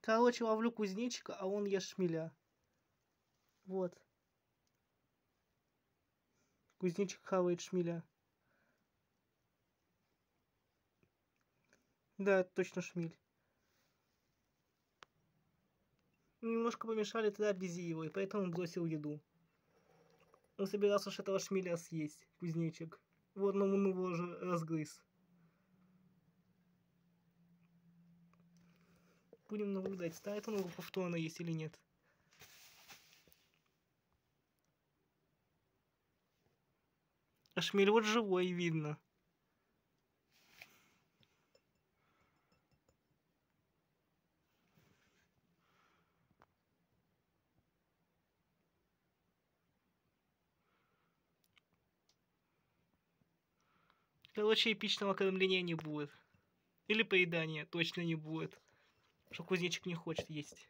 Короче, ловлю кузнечика, а он ест шмеля. Вот. Кузнечик хавает шмеля. Да, точно шмель. Немножко помешали тогда его, и поэтому бросил еду. Он собирался с этого шмеля съесть, кузнечик. Вот, но он его уже разгрыз. Будем наблюдать, станет он его повторно есть или нет. А шмель вот живой, видно. Короче, эпичного кормления не будет. Или поедания точно не будет. Что кузнечик не хочет есть.